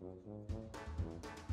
Mm-hmm.